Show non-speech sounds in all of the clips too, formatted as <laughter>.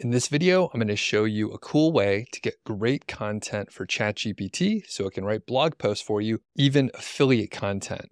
In this video, I'm going to show you a cool way to get great content for ChatGPT so it can write blog posts for you, even affiliate content.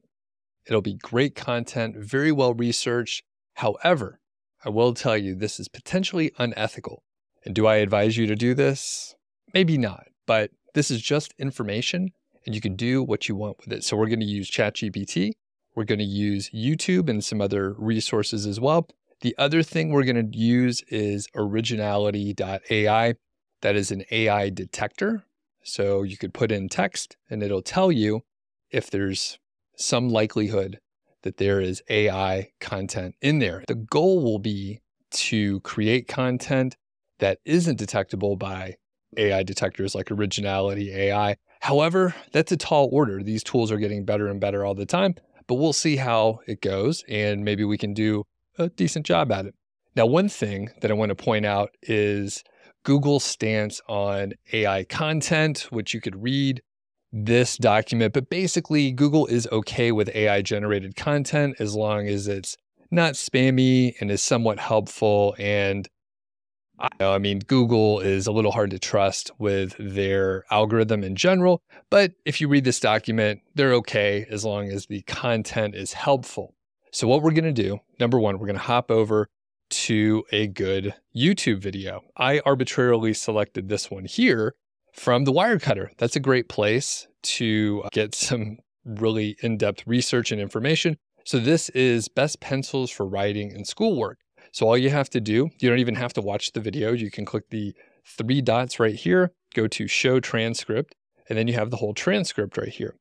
It'll be great content, very well researched. However, I will tell you this is potentially unethical. And do I advise you to do this? Maybe not, but this is just information and you can do what you want with it. So we're going to use ChatGPT. We're going to use YouTube and some other resources as well. The other thing we're going to use is originality.ai. That is an AI detector. So you could put in text and it'll tell you if there's some likelihood that there is AI content in there. The goal will be to create content that isn't detectable by AI detectors like Originality AI. However, that's a tall order. These tools are getting better and better all the time, but we'll see how it goes and maybe we can do a decent job at it. Now, one thing that I want to point out is Google's stance on AI content, which you could read this document, but basically, Google is okay with AI generated content as long as it's not spammy and is somewhat helpful. And I, I mean, Google is a little hard to trust with their algorithm in general, but if you read this document, they're okay as long as the content is helpful. So, what we're going to do, number one, we're going to hop over to a good YouTube video. I arbitrarily selected this one here from the Wirecutter. That's a great place to get some really in depth research and information. So, this is best pencils for writing and schoolwork. So, all you have to do, you don't even have to watch the video. You can click the three dots right here, go to show transcript, and then you have the whole transcript right here.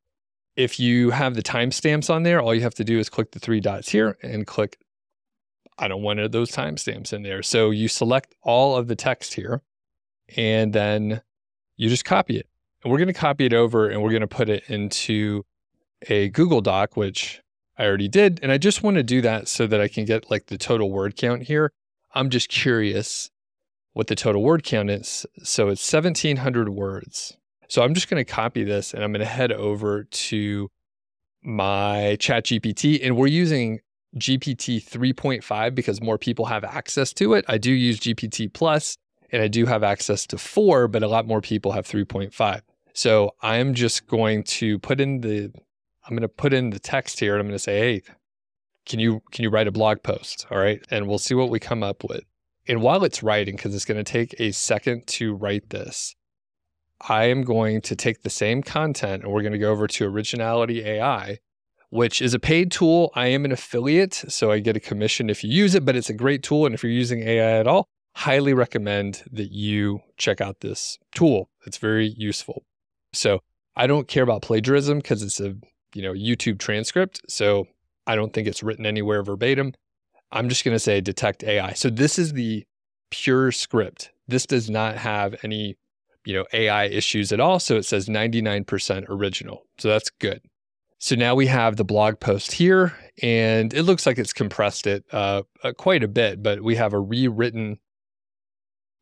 If you have the timestamps on there, all you have to do is click the three dots here and click, I don't want those timestamps in there. So you select all of the text here and then you just copy it. And we're going to copy it over and we're going to put it into a Google Doc, which I already did. And I just want to do that so that I can get like the total word count here. I'm just curious what the total word count is. So it's 1700 words. So I'm just going to copy this and I'm going to head over to my chat GPT and we're using GPT 3.5 because more people have access to it. I do use GPT plus and I do have access to four, but a lot more people have 3.5. So I'm just going to put in the, I'm going to put in the text here and I'm going to say, Hey, can you, can you write a blog post? All right. And we'll see what we come up with. And while it's writing, because it's going to take a second to write this, I am going to take the same content and we're going to go over to Originality AI, which is a paid tool. I am an affiliate, so I get a commission if you use it, but it's a great tool. And if you're using AI at all, highly recommend that you check out this tool. It's very useful. So I don't care about plagiarism because it's a you know YouTube transcript. So I don't think it's written anywhere verbatim. I'm just going to say detect AI. So this is the pure script. This does not have any you know, AI issues at all. So it says 99% original. So that's good. So now we have the blog post here, and it looks like it's compressed it uh, uh, quite a bit, but we have a rewritten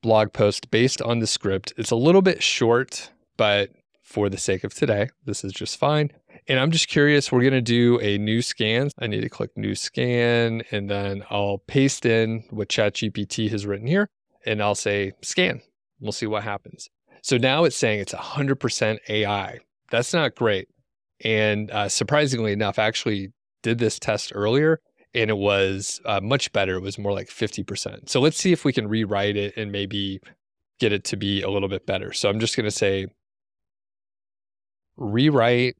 blog post based on the script. It's a little bit short, but for the sake of today, this is just fine. And I'm just curious, we're going to do a new scan. I need to click new scan, and then I'll paste in what ChatGPT has written here, and I'll say scan. We'll see what happens. So now it's saying it's 100% AI. That's not great. And uh, surprisingly enough, I actually did this test earlier and it was uh, much better. It was more like 50%. So let's see if we can rewrite it and maybe get it to be a little bit better. So I'm just going to say rewrite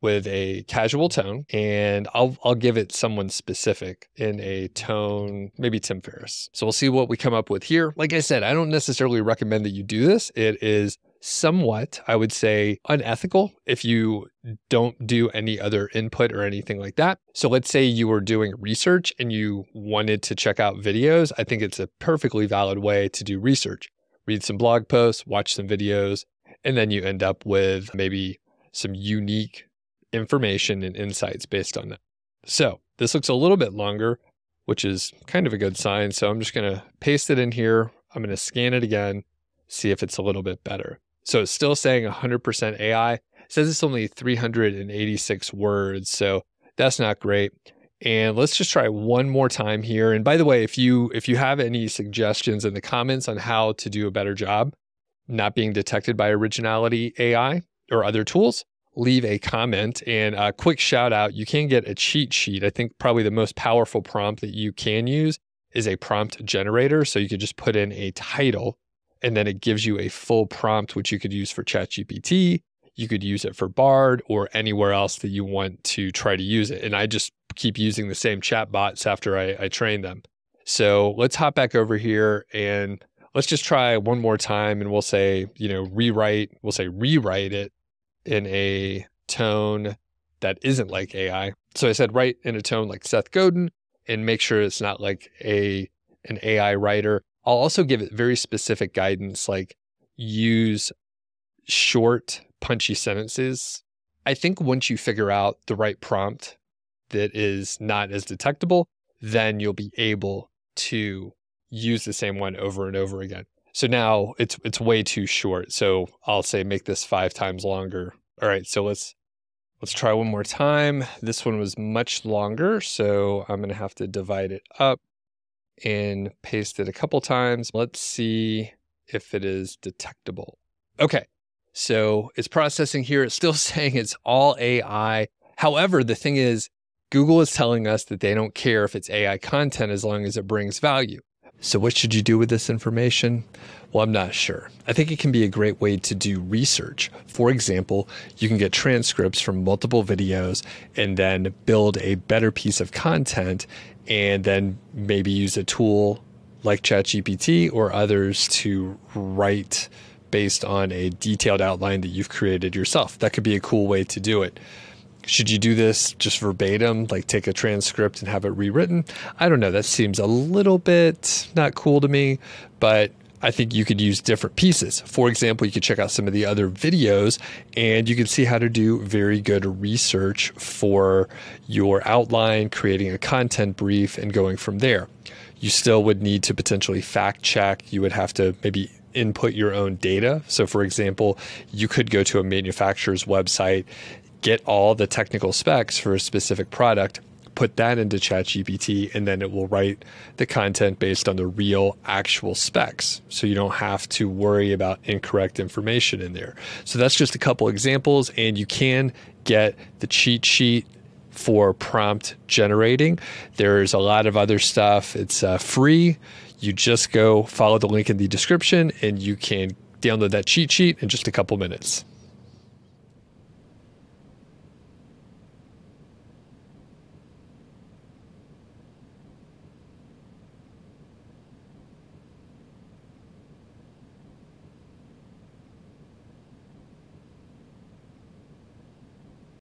with a casual tone and I'll I'll give it someone specific in a tone maybe Tim Ferriss. So we'll see what we come up with here. Like I said, I don't necessarily recommend that you do this. It is somewhat, I would say, unethical if you don't do any other input or anything like that. So let's say you were doing research and you wanted to check out videos. I think it's a perfectly valid way to do research. Read some blog posts, watch some videos, and then you end up with maybe some unique information and insights based on that. So this looks a little bit longer, which is kind of a good sign. So I'm just going to paste it in here. I'm going to scan it again, see if it's a little bit better. So it's still saying 100% AI. It says it's only 386 words. So that's not great. And let's just try one more time here. And by the way, if you if you have any suggestions in the comments on how to do a better job not being detected by originality AI or other tools, leave a comment and a quick shout out. You can get a cheat sheet. I think probably the most powerful prompt that you can use is a prompt generator. So you could just put in a title and then it gives you a full prompt, which you could use for ChatGPT. You could use it for Bard or anywhere else that you want to try to use it. And I just keep using the same chat bots after I, I train them. So let's hop back over here and let's just try one more time and we'll say, you know, rewrite, we'll say rewrite it in a tone that isn't like AI. So I said write in a tone like Seth Godin and make sure it's not like a an AI writer. I'll also give it very specific guidance like use short punchy sentences. I think once you figure out the right prompt that is not as detectable, then you'll be able to use the same one over and over again. So now it's it's way too short. So I'll say make this 5 times longer. All right, so let's let's try one more time. This one was much longer, so I'm going to have to divide it up and paste it a couple times. Let's see if it is detectable. Okay. So it's processing here. It's still <laughs> saying it's all AI. However, the thing is, Google is telling us that they don't care if it's AI content as long as it brings value. So, what should you do with this information? Well, I'm not sure. I think it can be a great way to do research. For example, you can get transcripts from multiple videos and then build a better piece of content and then maybe use a tool like ChatGPT or others to write based on a detailed outline that you've created yourself. That could be a cool way to do it. Should you do this just verbatim, like take a transcript and have it rewritten? I don't know. That seems a little bit not cool to me, but I think you could use different pieces. For example, you could check out some of the other videos and you can see how to do very good research for your outline, creating a content brief, and going from there. You still would need to potentially fact check. You would have to maybe input your own data. So, for example, you could go to a manufacturer's website get all the technical specs for a specific product, put that into ChatGPT, and then it will write the content based on the real actual specs. So you don't have to worry about incorrect information in there. So that's just a couple examples, and you can get the cheat sheet for prompt generating. There's a lot of other stuff. It's uh, free. You just go follow the link in the description, and you can download that cheat sheet in just a couple minutes.